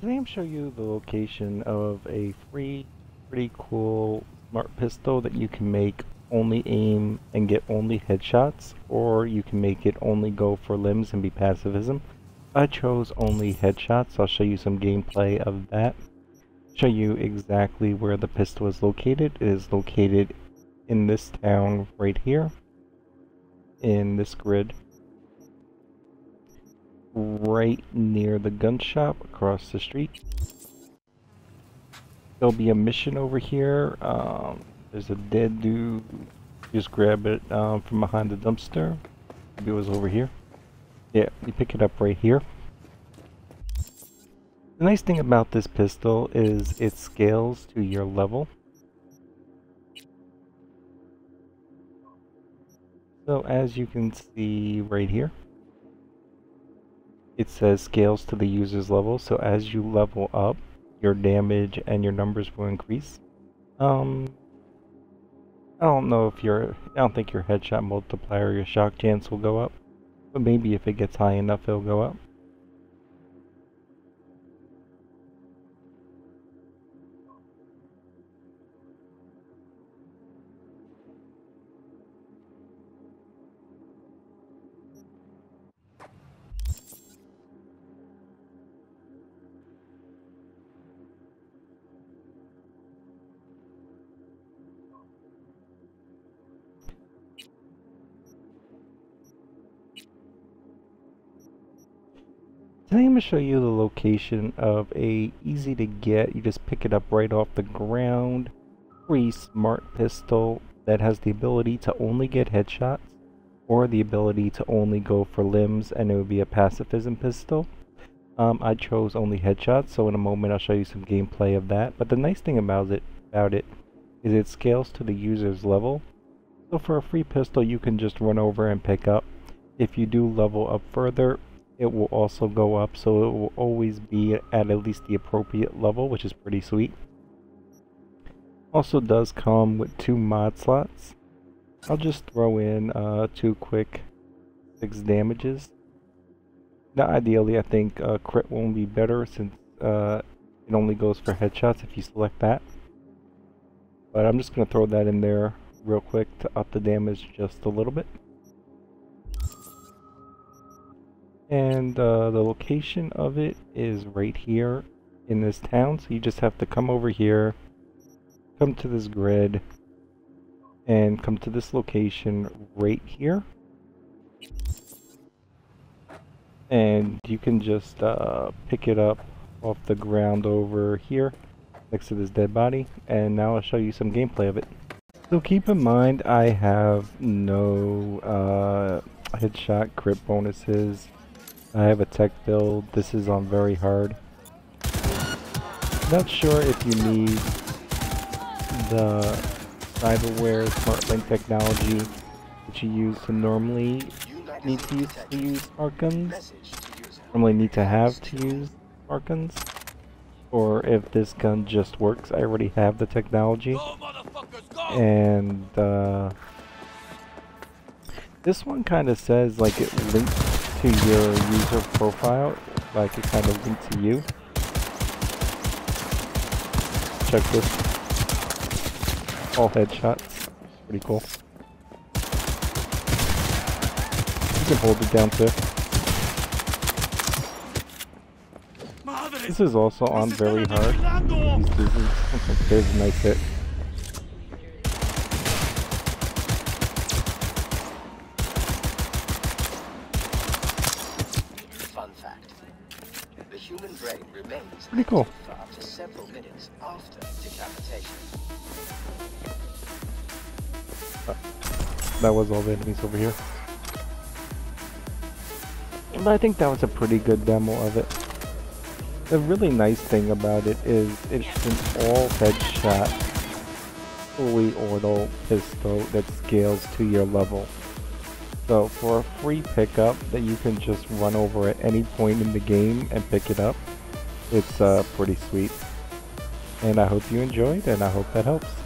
Today I'm showing you the location of a free, pretty cool smart pistol that you can make only aim and get only headshots, or you can make it only go for limbs and be pacifism. I chose only headshots, I'll show you some gameplay of that. Show you exactly where the pistol is located. It is located in this town right here, in this grid right near the gun shop across the street. There'll be a mission over here. Um, there's a dead dude. Just grab it um, from behind the dumpster. Maybe it was over here. Yeah, you pick it up right here. The nice thing about this pistol is it scales to your level. So as you can see right here, it says scales to the user's level. So as you level up, your damage and your numbers will increase. Um, I don't know if your, I don't think your headshot multiplier, your shock chance will go up. But maybe if it gets high enough, it'll go up. Today I'm going to show you the location of a easy to get, you just pick it up right off the ground, free smart pistol that has the ability to only get headshots or the ability to only go for limbs and it would be a pacifism pistol. Um, I chose only headshots so in a moment I'll show you some gameplay of that but the nice thing about it, about it is it scales to the user's level so for a free pistol you can just run over and pick up. If you do level up further it will also go up so it will always be at at least the appropriate level which is pretty sweet. Also does come with two mod slots. I'll just throw in uh, two quick six damages. Now ideally I think uh, crit won't be better since uh, it only goes for headshots if you select that. But I'm just gonna throw that in there real quick to up the damage just a little bit And uh, the location of it is right here in this town. So you just have to come over here, come to this grid, and come to this location right here. And you can just uh, pick it up off the ground over here next to this dead body. And now I'll show you some gameplay of it. So keep in mind I have no uh, headshot crit bonuses I have a tech build. This is on very hard. Not sure if you need the cyberware smart link technology that you use to normally need to use to use smart guns. Normally need to have to use smart guns. Or if this gun just works, I already have the technology. And uh, this one kind of says like it links to your user profile, like it kind of linked to you. Check this. All headshots. Pretty cool. You can hold it down too. This is also on very hard. There's a nice hit. Human brain remains Pretty cool. for several minutes after decapitation. That was all the enemies over here. But I think that was a pretty good demo of it. The really nice thing about it is it's an all headshot, fully auto pistol that scales to your level. So for a free pickup that you can just run over at any point in the game and pick it up, it's uh, pretty sweet. And I hope you enjoyed and I hope that helps.